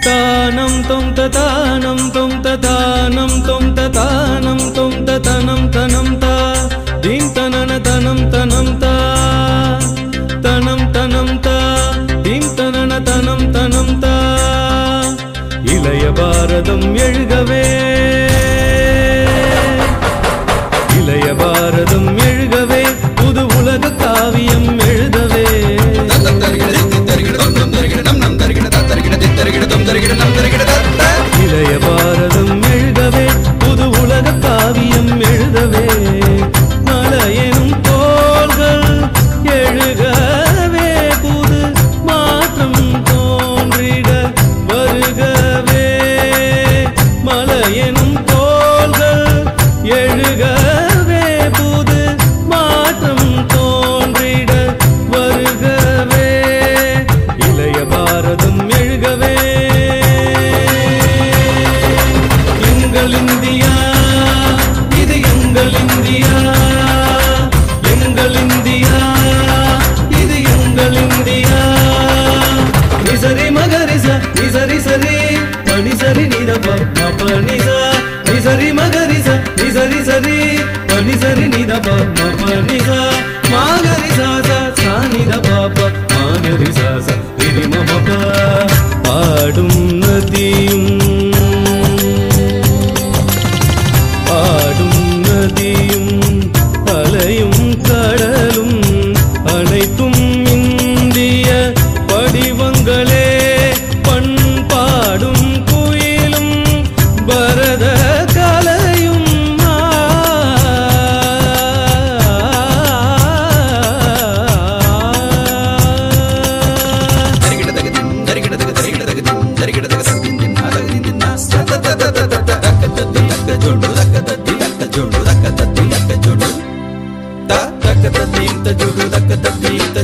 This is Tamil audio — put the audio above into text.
தானம் தொம் ததானம் தொம் ததானம் தொம் ததானம் தொம் ததனம் தனம் தா. தீம் தனன தனம் தனம் தா. தனம் தனம் தா. தீம் தனன தனம் தனம் தா. இளைய பாரதம் எழுகவே. இளைய பாரதம் எழுக నిజరి నిద పద్మ నిజ Papito